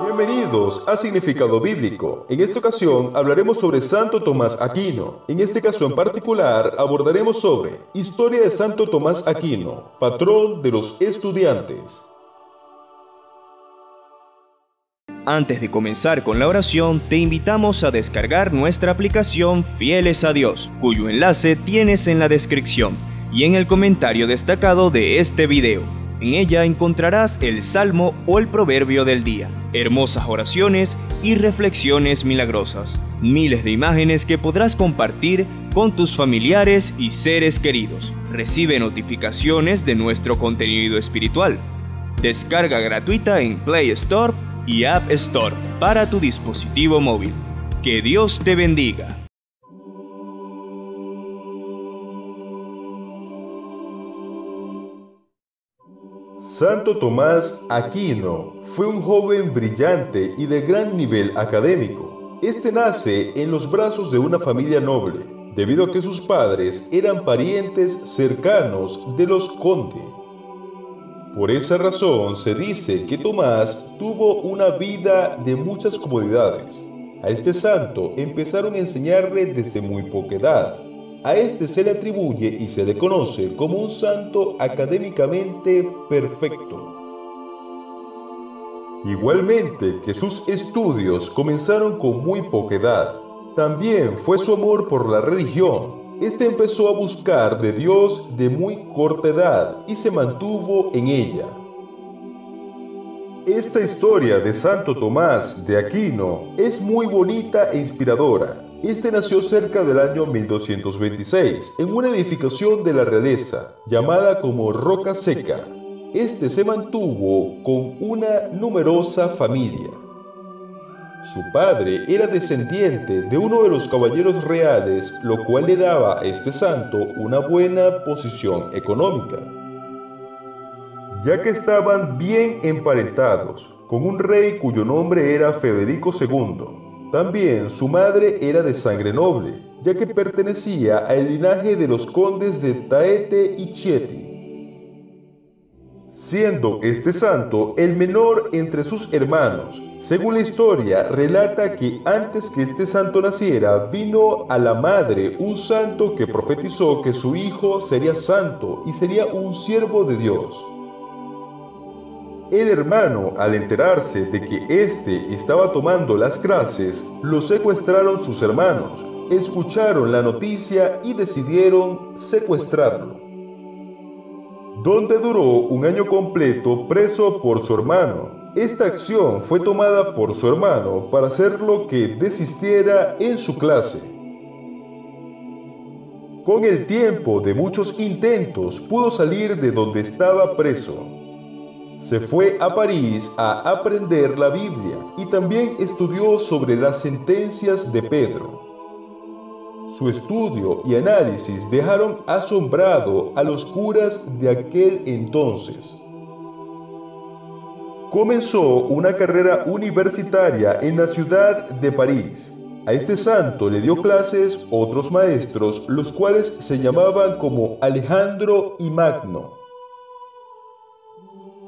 Bienvenidos a Significado Bíblico. En esta ocasión hablaremos sobre Santo Tomás Aquino. En este caso en particular abordaremos sobre Historia de Santo Tomás Aquino, patrón de los estudiantes. Antes de comenzar con la oración, te invitamos a descargar nuestra aplicación Fieles a Dios, cuyo enlace tienes en la descripción y en el comentario destacado de este video. En ella encontrarás el salmo o el proverbio del día, hermosas oraciones y reflexiones milagrosas, miles de imágenes que podrás compartir con tus familiares y seres queridos. Recibe notificaciones de nuestro contenido espiritual. Descarga gratuita en Play Store y App Store para tu dispositivo móvil. Que Dios te bendiga. Santo Tomás Aquino fue un joven brillante y de gran nivel académico. Este nace en los brazos de una familia noble, debido a que sus padres eran parientes cercanos de los Conde. Por esa razón se dice que Tomás tuvo una vida de muchas comodidades. A este santo empezaron a enseñarle desde muy poca edad. A este se le atribuye y se le conoce como un santo académicamente perfecto. Igualmente que sus estudios comenzaron con muy poca edad. También fue su amor por la religión este empezó a buscar de Dios de muy corta edad y se mantuvo en ella. Esta historia de Santo Tomás de Aquino es muy bonita e inspiradora. Este nació cerca del año 1226 en una edificación de la realeza llamada como Roca Seca. Este se mantuvo con una numerosa familia. Su padre era descendiente de uno de los caballeros reales, lo cual le daba a este santo una buena posición económica, ya que estaban bien emparentados con un rey cuyo nombre era Federico II. También su madre era de sangre noble, ya que pertenecía al linaje de los condes de Taete y Chieti siendo este santo el menor entre sus hermanos. Según la historia, relata que antes que este santo naciera, vino a la madre un santo que profetizó que su hijo sería santo y sería un siervo de Dios. El hermano, al enterarse de que éste estaba tomando las clases, lo secuestraron sus hermanos, escucharon la noticia y decidieron secuestrarlo donde duró un año completo preso por su hermano. Esta acción fue tomada por su hermano para hacerlo que desistiera en su clase. Con el tiempo de muchos intentos pudo salir de donde estaba preso. Se fue a París a aprender la Biblia y también estudió sobre las sentencias de Pedro. Su estudio y análisis dejaron asombrado a los curas de aquel entonces. Comenzó una carrera universitaria en la ciudad de París. A este santo le dio clases otros maestros, los cuales se llamaban como Alejandro y Magno.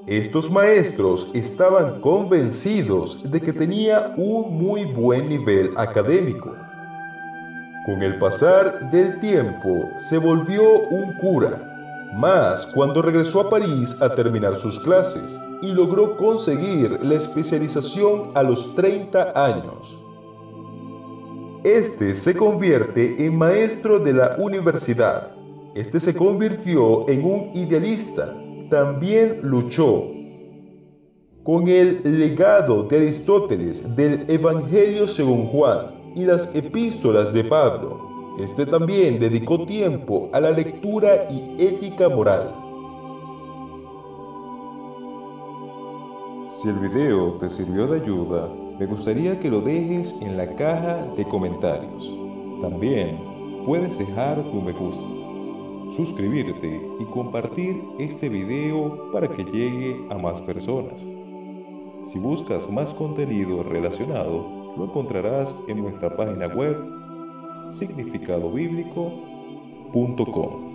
Estos maestros estaban convencidos de que tenía un muy buen nivel académico con el pasar del tiempo se volvió un cura, más cuando regresó a París a terminar sus clases y logró conseguir la especialización a los 30 años. Este se convierte en maestro de la universidad. Este se convirtió en un idealista. También luchó con el legado de Aristóteles del Evangelio según Juan y las epístolas de Pablo. Este también dedicó tiempo a la lectura y ética moral. Si el video te sirvió de ayuda, me gustaría que lo dejes en la caja de comentarios. También puedes dejar tu me gusta, suscribirte y compartir este video para que llegue a más personas. Si buscas más contenido relacionado, lo encontrarás en nuestra página web significadobíblico.com.